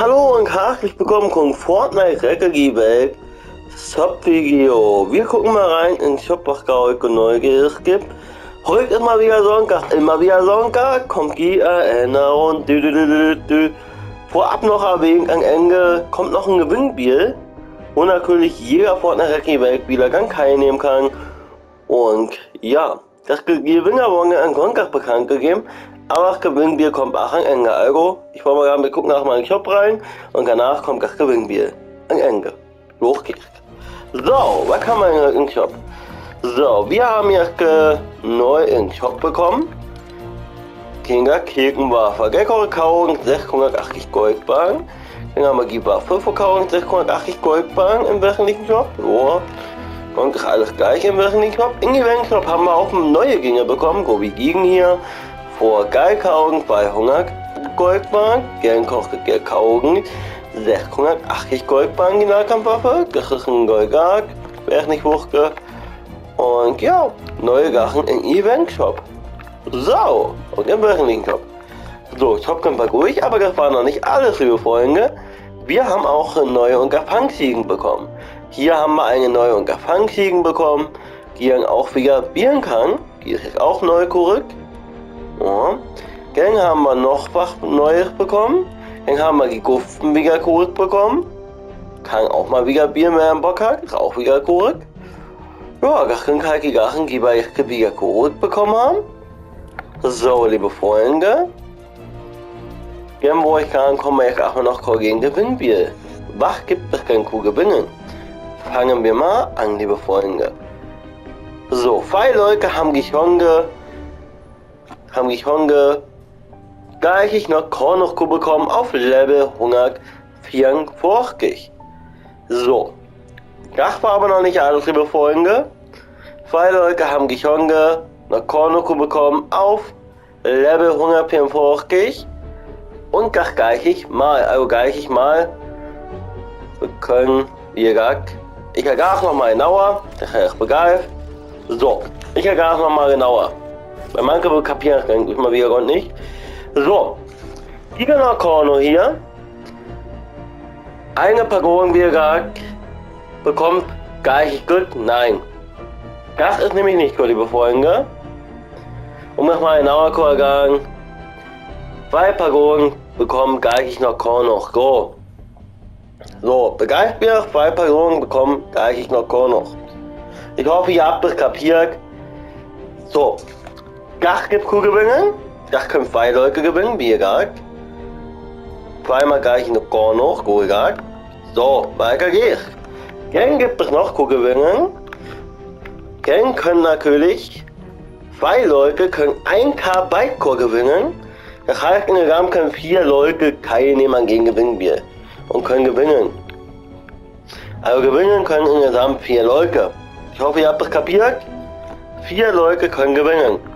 Hallo und herzlich willkommen zum Fortnite Recke Welt Sub-Video. Wir gucken mal rein in Shop, was da heute Neues gibt. Heute mal wieder Sonntag, immer wieder Sonntag, kommt die Erinnerung. Dü, dü, dü, dü, Vorab noch erwähnt, am Ende kommt noch ein Gewinnspiel, wo natürlich jeder Fortnite Recke Welt Spieler dann teilnehmen kann. Und ja, das Gewinner wurden an Sonntag bekannt gegeben. Aber das Gewinnbier kommt auch an Ende. Also, ich wollte mal gerade, wir gucken nach meinem Shop rein und danach kommt das Gewinnbier an Ende. Los geht's. So, was haben wir in den Shop? So, wir haben jetzt neu in den Shop bekommen. Kinder Kirkenwaffe. Gecko Kauung 680 Goldbahn. Dann haben wir die Waffe Kauung 680 Goldbahn im wöchentlichen Shop. So. Und alles gleich im wöchentlichen Shop. In den Shop haben wir auch neue Dinge bekommen, so wie Giegen hier vor Geilkaugen bei 100 Goldbahn, Gernkoche Geilkaugen 680 Goldbahn die Nahkampfwaffe, Gerissen Goldgag, wer nicht wusste. Und ja, neue Gachen im Event Shop. So, und im wöchentlichen Shop. So, Shop kommt bei ruhig, aber das war noch nicht alles, liebe Freunde. Wir haben auch neue Unterfangsiegen bekommen. Hier haben wir eine neue Unterfangsiegen bekommen, die dann auch wieder bieren kann. Die ist auch neu korrekt. Ja. Dann haben wir noch was Neues bekommen. Dann haben wir die Guften wieder korrekt bekommen. Kann auch mal wieder Bier mehr im Bock hat. Ist auch wieder korrekt. Ja, das sind halt die Sachen, die wir wieder korrekt bekommen haben. So, liebe Freunde. Dann wo ich kann, kommen wir jetzt auch noch gegen Gewinnbier. Was gibt es denn zu gewinnen? Fangen wir mal an, liebe Freunde. So, zwei Leute haben Chance, haben ich Honge gleich noch Korn bekommen auf Level 144. So. Das war aber noch nicht alles, liebe Freunde. Zwei Leute haben Gehonge noch Korn bekommen auf Level 144. Und das gleich mal, also gleich mal. Wir können, wie gesagt, ich ergab noch mal genauer. Das ist begreift. So, ich ergab noch mal genauer. Bei manchen kapieren das ich mal wieder nicht. So, Giganor Korno hier. Eine Pagon, wie gesagt, bekommt gleich gut. Nein. Das ist nämlich nicht gut, liebe Freunde. Um nochmal genauer zu sagen. Zwei Pagonen bekommen gleich noch Korno. So. So, begeistert zwei Pagonen bekommen gleich noch Korno. Ich hoffe, ihr habt es kapiert. So, das gibt Kuh gewinnen. Das können zwei Leute gewinnen, wie gesagt. Zweimal gleich noch gar noch, gut gesagt. So, weiter geht's. Dann gibt es noch Kuh gewinnen. Dann können natürlich zwei Leute können 1K Bikecore gewinnen. Das heißt, in der Rahmen können vier Leute teilnehmen gegen Gewinnbier und können gewinnen. Also gewinnen können insgesamt vier Leute. Ich hoffe, ihr habt das kapiert. Vier Leute können gewinnen.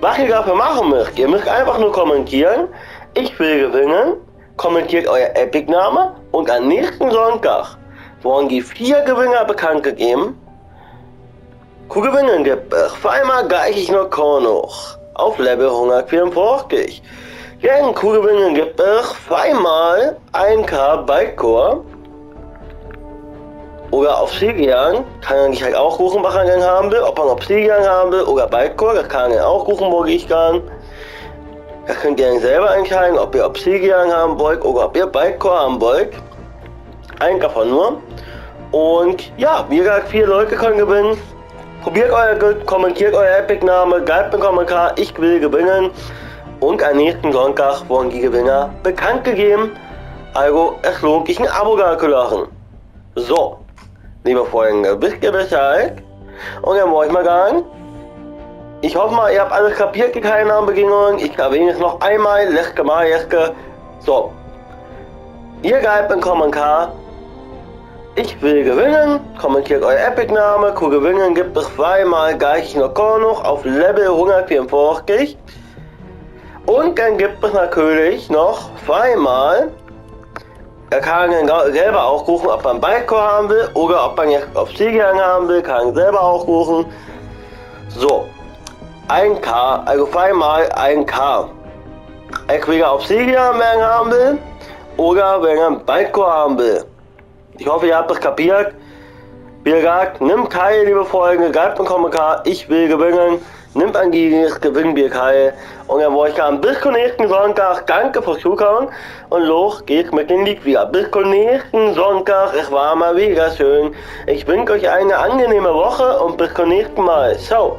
Was ihr dafür machen müsst, ihr müsst einfach nur kommentieren, ich will gewinnen, kommentiert euer Epic-Name. Und am nächsten Sonntag wurden die vier Gewinner bekannt gegeben. Ku gewinnen gibt es. Zweimal gleich ich noch Kornoch. Auf Level 144. Denn Ku gewinnen gibt es zweimal 1K Bikecore oder Obsidian kann er nicht halt auch Kuchenbacher haben will, ob man Obsidian haben will oder Baldcore, das kann er auch Kuchenburg ich kann. Das könnt ihr dann selber entscheiden, ob ihr Obsidian haben wollt oder ob ihr Baldcore haben wollt. Ein davon nur. Und ja, wie gesagt, vier Leute können gewinnen. Probiert euer Glück, kommentiert euer Epic-Name, gebt einen Kommentar, ich will gewinnen. Und am nächsten Sonntag wurden die Gewinner bekannt gegeben. Also es lohnt sich ein Abo zu lassen. So, liebe Freunde, ihr Bescheid? Und dann wollte ich mal sagen, ich hoffe mal, ihr habt alles kapiert, die Teilnahmebedingungen. Ich erwähne es noch einmal, letzte Mal, letzte. So, ihr gebt einen Kommentar. Ich will gewinnen, kommentiert euer Epic-Name, cool gewinnen gibt es zweimal gleich noch noch auf Level 144. Und dann gibt es natürlich noch zweimal er kann selber auch buchen, ob man Bikecore haben will oder ob man jetzt auf Zielgang haben will, kann selber auch buchen. So, 1K, also zweimal 1K. Entweder auf Zielgang haben will oder wenn er Balkon haben will. Ich hoffe, ihr habt das kapiert. Wie gesagt, nimmt teil, liebe Freunde, schreibt einen Kommentar, ich will gewinnen. Nimmt an dieses Gewinnbier teil. Und dann wollte ich sagen, bis zum nächsten Sonntag. Danke fürs Zuschauen. Und los geht's mit dem Lied wieder. Bis zum nächsten Sonntag. Es war mal wieder schön. Ich wünsche euch eine angenehme Woche und bis zum nächsten Mal. Ciao.